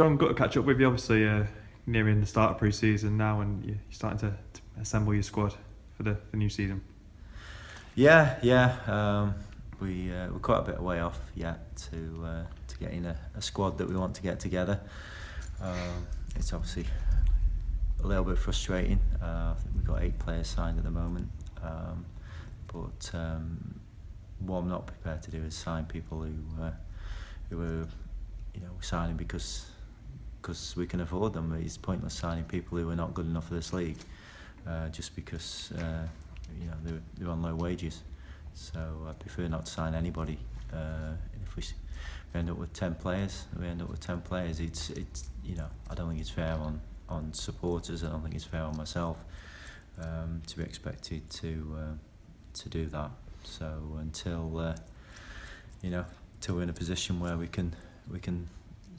John, got to catch up with you. Obviously, uh, nearing the start of pre-season now, and you're starting to, to assemble your squad for the, the new season. Yeah, yeah. Um, we uh, we're quite a bit away off yet to uh, to getting a, a squad that we want to get together. Um, it's obviously a little bit frustrating. Uh, I think we've got eight players signed at the moment, um, but um, what I'm not prepared to do is sign people who uh, who are you know signing because because we can afford them. It's pointless signing people who are not good enough for this league uh, just because uh, you know they're, they're on low wages. So I prefer not to sign anybody. Uh, if we we end up with ten players, we end up with ten players. It's it's you know I don't think it's fair on on supporters. I don't think it's fair on myself um, to be expected to uh, to do that. So until uh, you know, until we're in a position where we can we can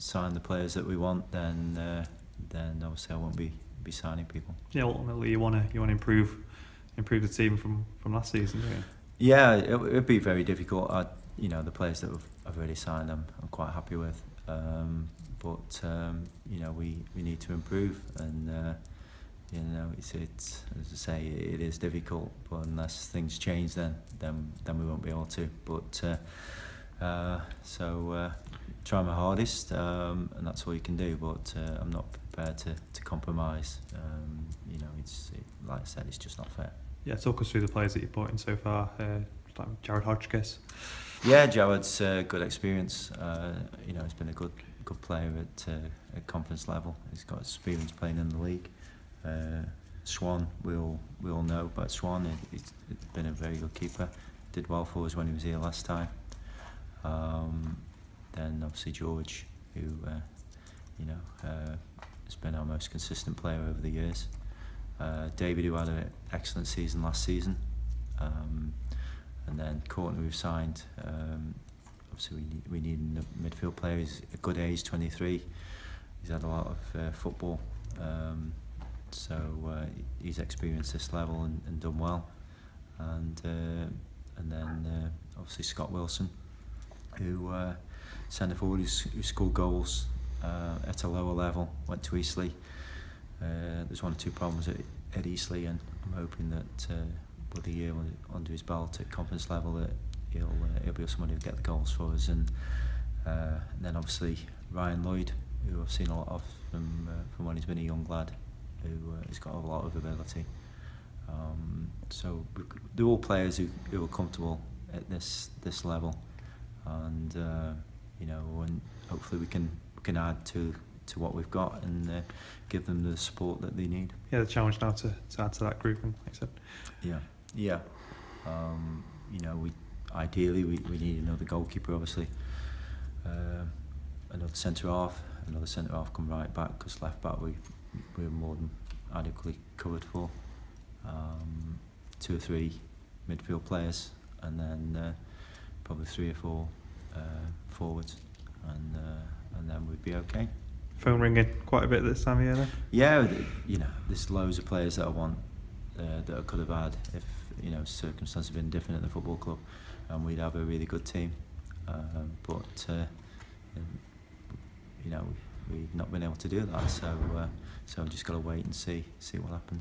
sign the players that we want, then uh, then obviously I won't be be signing people. Yeah, ultimately you want to you want to improve improve the team from from last season, don't you? Yeah, it would be very difficult. I, you know, the players that I've already signed, I'm, I'm quite happy with. Um, but um, you know, we, we need to improve, and uh, you know, it's it's as I say, it is difficult. But unless things change, then then then we won't be able to. But uh, uh, so uh, try my hardest, um, and that's all you can do. But uh, I'm not prepared to, to compromise. Um, you know, it's it, like I said, it's just not fair. Yeah, talk us through the players that you've brought in so far. Uh, like Jared Hodgkiss. Yeah, Jared's uh, good experience. Uh, you know, he's been a good good player at uh, at conference level. He's got experience playing in the league. Uh, Swan, we all we all know about Swan. He, he's been a very good keeper. Did well for us when he was here last time. Um, then obviously George, who uh, you know uh, has been our most consistent player over the years. Uh, David, who had an excellent season last season. Um, and then Courtney, we've signed. Um, obviously, we need, we need a midfield player. He's a good age, 23. He's had a lot of uh, football. Um, so uh, he's experienced this level and, and done well. And uh, and then uh, obviously Scott Wilson, who uh, centre forward who, scored goals uh, at a lower level, went to Eastleigh. Uh, there's one or two problems at, at Eastleigh, and I'm hoping that uh, with the year under his belt at conference level, that he'll uh, he'll be someone who'll get the goals for us. And, uh, and then obviously Ryan Lloyd, who I've seen a lot of from uh, from when he's been a young lad, who uh, has got a lot of ability. Um, so they're all players who, who are comfortable at this this level, and uh, hopefully we can can add to to what we've got and uh, give them the support that they need. Yeah, the challenge now to, to add to that group, and like I said. Yeah, yeah. Um, you know, we ideally we, we need another goalkeeper, obviously. Uh, another centre half, another centre half come right back because left back we we're more than adequately covered for. Um, two or three midfield players, and then uh, probably three or four uh, forwards, and uh, and then we'd be okay. Phone ringing quite a bit this time of year, then. Yeah, you know, there's loads of players that I want uh, that I could have had if you know circumstances had been different at the football club, and we'd have a really good team. Um, but uh, you know, we've not been able to do that, so uh, so I've just got to wait and see see what happens.